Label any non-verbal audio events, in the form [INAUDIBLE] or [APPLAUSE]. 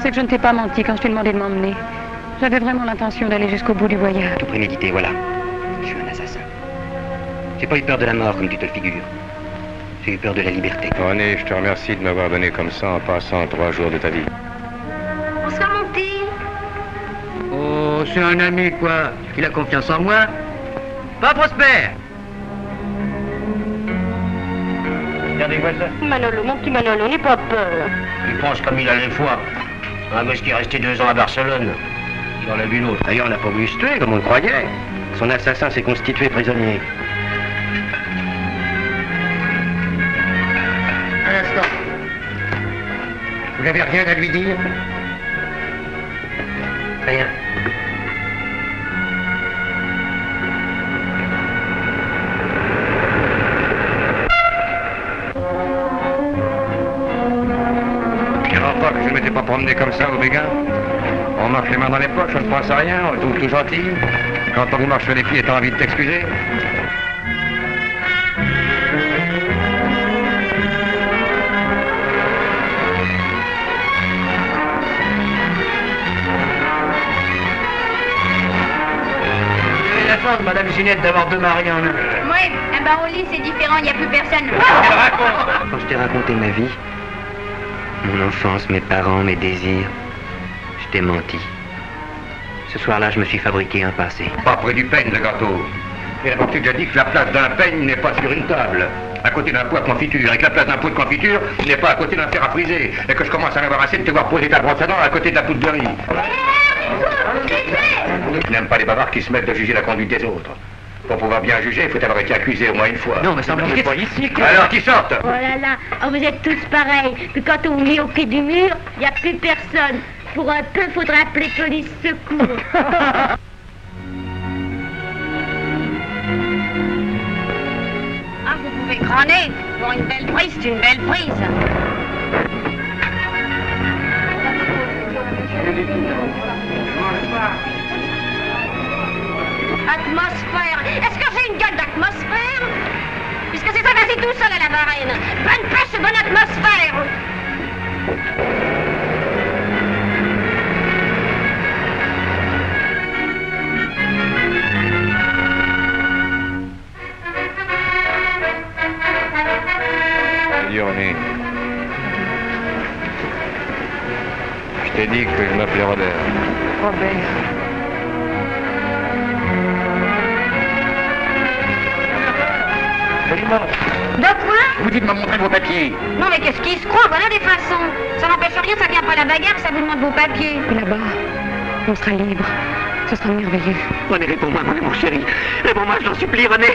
sais que je ne t'ai pas menti quand je t'ai demandé de m'emmener. J'avais vraiment l'intention d'aller jusqu'au bout du voyage. Tout prémédité, voilà. Je suis un assassin. J'ai pas eu peur de la mort comme tu te le figures. J'ai eu peur de la liberté. René, je te remercie de m'avoir donné comme ça en passant trois jours de ta vie. Bonsoir, mon petit. Oh, c'est un ami, quoi. Il a confiance en moi. Pas Prosper Regardez ça. Manolo, mon petit Manolo, n'aie pas peur. Il pense comme il a les fois. Un gosse qui est resté deux ans à Barcelone. Il en a vu l'autre. D'ailleurs, on n'a pas voulu se tuer comme on le croyait. Son assassin s'est constitué prisonnier. Un instant. Vous n'avez rien à lui dire? Rien. Diras pas promené comme ça au Béguin On marche les mains dans les poches, on ne pense à rien, on est tout, tout gentil. Quand on vous marche sur les pieds, t'as envie de t'excuser J'ai la chance, Madame Ginette, d'avoir deux maris en un. Ouais, un bar au lit, c'est différent, il n'y a plus personne. [LAUGHS] Quand je t'ai raconté ma vie, mon enfance, mes parents, mes désirs, je t'ai menti. Ce soir-là, je me suis fabriqué un passé. Pas près du peigne, le gâteau. Et alors, tu déjà dit que la place d'un peigne n'est pas sur une table. À côté d'un pot de confiture. Et que la place d'un pot de confiture n'est pas à côté d'un fer à friser. Et que je commence à en avoir assez de te voir poser ta brosse à dents à côté de la poudre de riz. Je n'aime pas les bavards qui se mettent de juger la conduite des autres. Pour pouvoir bien juger, il faut avoir été accusé au moins une fois. Non, mais semble que pas ici, quoi. Alors, qui sortent? Oh là là, oh, vous êtes tous pareils. Puis quand on vous met au pied du mur, il n'y a plus personne. Pour un peu, faudra appeler police secours. [LAUGHS] ah, vous pouvez crâner. Pour une belle prise, c'est une belle prise. Atmosphère. Est-ce que j'ai une gueule d'atmosphère? Puisque c'est ça, vas-y tout seul à la varenne. Bonne pêche et bonne atmosphère. Je t'ai dit que je m'appelais Robert. Robert. De quoi Vous dites de me montrer vos papiers. Non mais qu'est-ce qui se croit Voilà des façons. Ça n'empêche rien, ça vient pas la bagarre, ça vous demande vos papiers. Et là-bas, on sera libre. Ce sera merveilleux. René, réponds-moi, mon amour chéri. Réponds-moi, je t'en supplie, René.